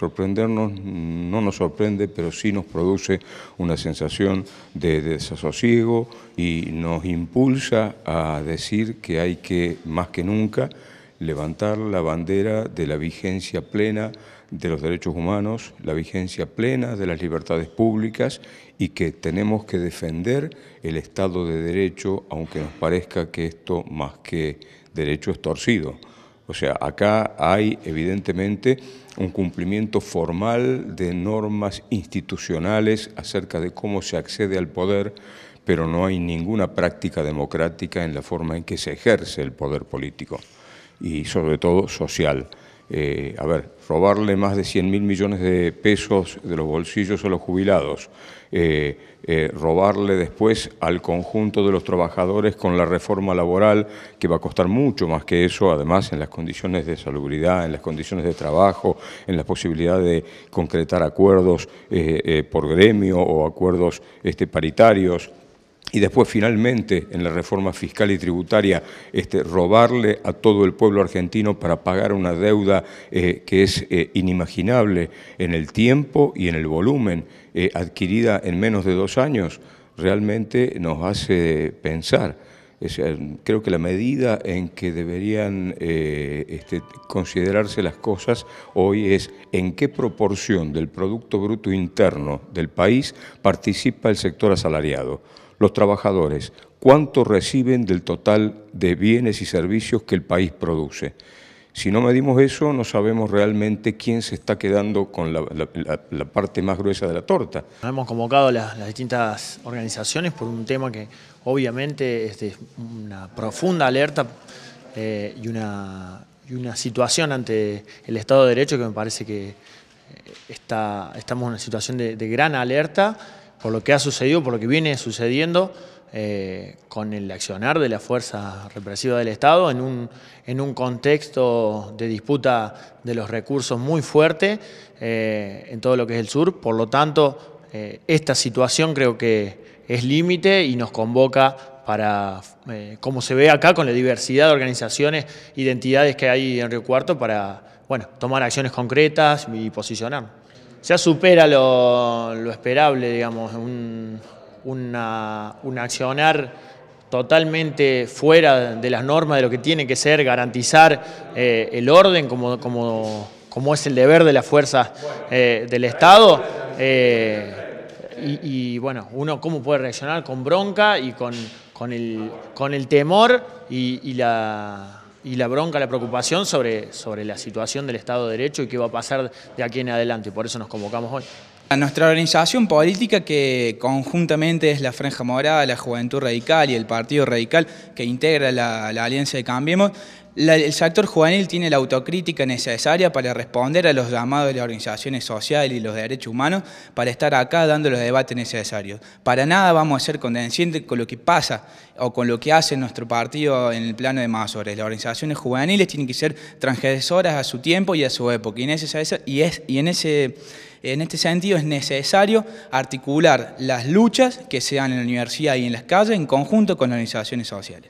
Sorprendernos no nos sorprende, pero sí nos produce una sensación de, desasosiego y nos impulsa a decir que hay que, más que nunca, levantar la bandera de la vigencia plena de los derechos humanos, la vigencia plena de las libertades públicas y que tenemos que defender el Estado de Derecho, aunque nos parezca que esto más que derecho es torcido. O sea, acá hay evidentemente un cumplimiento formal de normas institucionales acerca de cómo se accede al poder, pero no hay ninguna práctica democrática en la forma en que se ejerce el poder político y sobre todo social. Eh, a ver, robarle más de 100 mil millones de pesos de los bolsillos a los jubilados, eh, eh, robarle después al conjunto de los trabajadores con la reforma laboral, que va a costar mucho más que eso, además en las condiciones de salubridad, en las condiciones de trabajo, en la posibilidad de concretar acuerdos por gremio o acuerdos este, paritarios y después finalmente en la reforma fiscal y tributaria este, robarle a todo el pueblo argentino para pagar una deuda eh, que es eh, inimaginable en el tiempo y en el volumen eh, adquirida en menos de dos años, realmente nos hace pensar. creo que la medida en que deberían este, considerarse las cosas hoy es en qué proporción del Producto Bruto Interno del país participa el sector asalariado los trabajadores, cuánto reciben del total de bienes y servicios que el país produce. Si no medimos eso, no sabemos realmente quién se está quedando con la, parte más gruesa de la torta. Hemos convocado las, distintas organizaciones por un tema que obviamente es de una profunda alerta eh, y, una, una, situación ante el Estado de Derecho que me parece que eh, está, estamos en una situación de gran alerta por lo que ha sucedido, por lo que viene sucediendo eh, con el accionar de la fuerza represiva del Estado en un, en un contexto de disputa de los recursos muy fuerte eh, en todo lo que es el sur. Por lo tanto, eh, esta situación creo que es límite y nos convoca para, como se ve acá, con la diversidad de organizaciones, identidades que hay en Río Cuarto, para bueno, tomar acciones concretas y posicionar ya supera lo, esperable, digamos, un, una, accionar totalmente fuera de las normas de lo que tiene que ser garantizar eh, el orden como, como, como, es el deber de las fuerzas eh, del Estado. Eh, y, bueno, uno cómo puede reaccionar con bronca y con, con, el, con el temor y la y la bronca, la preocupación sobre, sobre la situación del Estado de Derecho y qué va a pasar de aquí en adelante. Por eso nos convocamos hoy. Nuestra organización política, que conjuntamente es la Franja Morada, la Juventud Radical y el Partido Radical que integra la, Alianza de Cambiemos, el sector juvenil tiene la autocrítica necesaria para responder a los llamados de las organizaciones sociales y los derechos humanos para estar acá dando los debates necesarios. Para nada vamos a ser condescendientes con lo que pasa o con lo que hace nuestro partido en el plano de Mazores. Las organizaciones juveniles tienen que ser transgresoras a su tiempo y a su época. Y en ese en este sentido es necesario articular las luchas que se dan en la universidad y en las calles en conjunto con las organizaciones sociales.